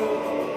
Lord.